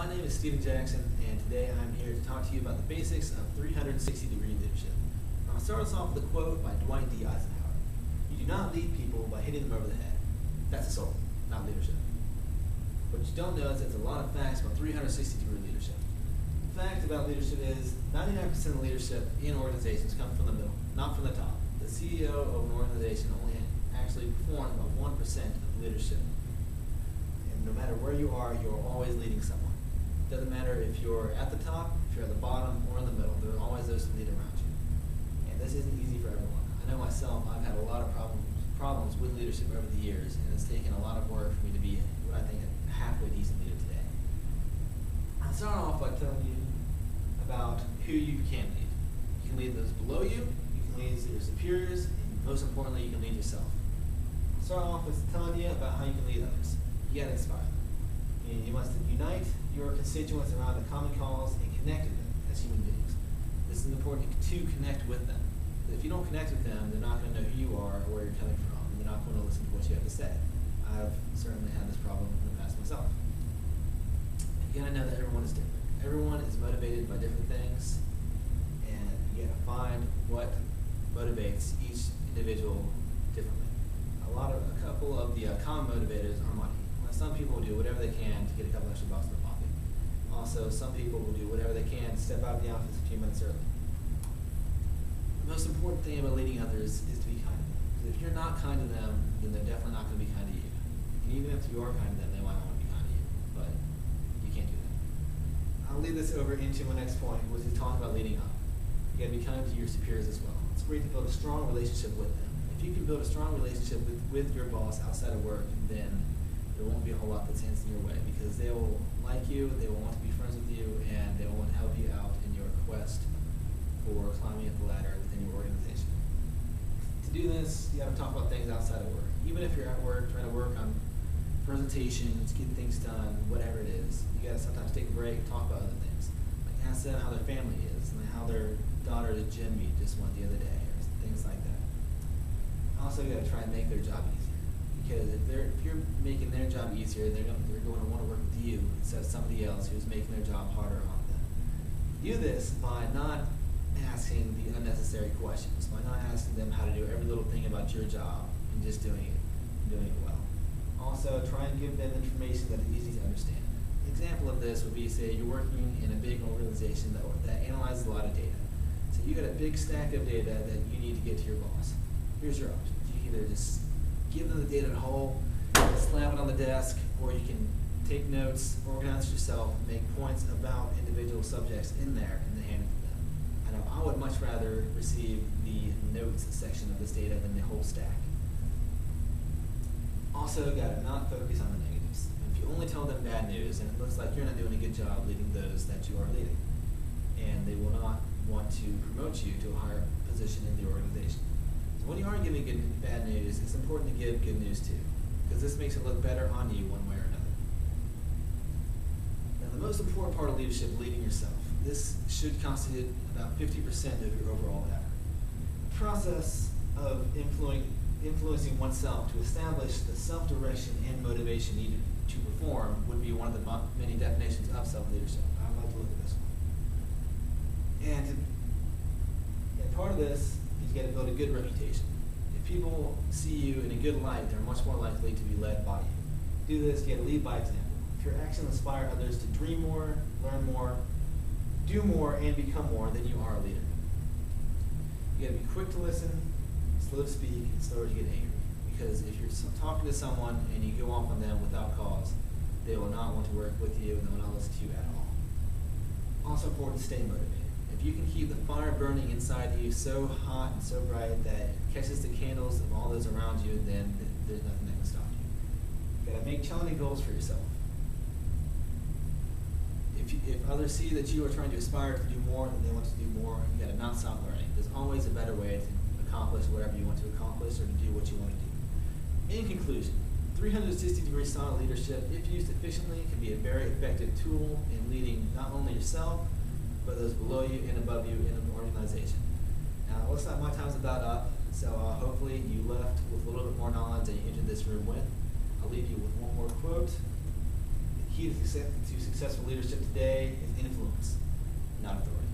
My name is Steven Jackson, and today I'm here to talk to you about the basics of 360 degree leadership. I'll start us off with a quote by Dwight D. Eisenhower You do not lead people by hitting them over the head. That's assault, not leadership. What you don't know is that there's a lot of facts about 360 degree leadership. The fact about leadership is 99% of leadership in organizations comes from the middle, not from the top. The CEO of an organization only actually performs about 1% of leadership. And no matter where you are, you're always leading someone. It doesn't matter if you're at the top, if you're at the bottom, or in the middle. There are always those to lead around you. And this isn't easy for everyone. I know myself, I've had a lot of problems problems with leadership over the years, and it's taken a lot of work for me to be what I think a halfway decent leader today. I'll start off by telling you about who you can lead. You can lead those below you, you can lead your superiors, and most importantly, you can lead yourself. I'll start off with telling you about how you can lead others. You gotta inspire them. You must unite your constituents around a common cause and connect with them as human beings. This is important to connect with them. If you don't connect with them, they're not going to know who you are or where you're coming from. And they're not going to listen to what you have to say. I've certainly had this problem in the past myself. You gotta know that everyone is different. Everyone is motivated by different things, and you gotta find what motivates each individual differently. A lot of a couple of the uh, common motivators are money. Some people will do whatever they can to get a couple extra bucks in their pocket. Also, some people will do whatever they can to step out of the office a few minutes early. The most important thing about leading others is to be kind to them. Because if you're not kind to them, then they're definitely not going to be kind to you. And even if you are kind to them, they might not want to be kind to you. But you can't do that. I'll lead this over into my next point, which is talking about leading up. You got to be kind to your superiors as well. It's great to build a strong relationship with them. If you can build a strong relationship with, with your boss outside of work, then there won't be a whole lot that stands in your way because they will like you, they will want to be friends with you, and they will want to help you out in your quest for climbing up the ladder within your organization. To do this, you have to talk about things outside of work. Even if you're at work trying to work on presentations, getting things done, whatever it is, you got to sometimes take a break talk about other things. Like ask them how their family is and how their daughter to meet just went the other day, or things like that. Also, you got to try and make their job easier because if they're if you're making their job easier, they're going they're going to want to work with you instead of somebody else who's making their job harder on them. Do this by not asking the unnecessary questions, by not asking them how to do every little thing about your job and just doing it, doing it well. Also, try and give them information that is easy to understand. An example of this would be, say, you're working in a big organization that, that analyzes a lot of data. So you got a big stack of data that you need to get to your boss. Here's your options. You either just give them the data in whole, slam it on the desk, or you can take notes, organize yourself, make points about individual subjects in there, and then hand it to them. I know I would much rather receive the notes section of this data than the whole stack. Also, you got to not focus on the negatives. If you only tell them bad news, and it looks like you're not doing a good job leading those that you are leading, and they will not want to promote you to a higher position in the organization. When you are giving good bad news, it's important to give good news too, because this makes it look better on you one way or another. Now, the most important part of leadership, leading yourself. This should constitute about 50% of your overall effort. The process of influencing influencing oneself to establish the self-direction and motivation needed to perform would be one of the many definitions of self-leadership. I'd like to look at this one. And, and part of this is you got to build a good reputation. If people see you in a good light, they're much more likely to be led by you. Do this, you got to lead by example. If your actions inspire others to dream more, learn more, do more, and become more, then you are a leader. You got to be quick to listen, slow to speak, and slower to get angry. Because if you're talking to someone and you go off on them without cause, they will not want to work with you and they will not listen to you at all. Also important stay motivated. If you can keep the fire burning inside you so hot and so bright that it catches the candles of all those around you, then there's nothing that can stop you. You gotta make challenging goals for yourself. If, you, if others see that you are trying to aspire to do more, then they want to do more. You gotta not stop learning. There's always a better way to accomplish whatever you want to accomplish or to do what you want to do. In conclusion, 360 degree style leadership, if used efficiently, can be a very effective tool in leading not only yourself, those below you and above you in an organization. Now, it looks like my time's about up, so uh, hopefully you left with a little bit more knowledge than you entered this room with. I'll leave you with one more quote. The key to successful leadership today is influence, not authority.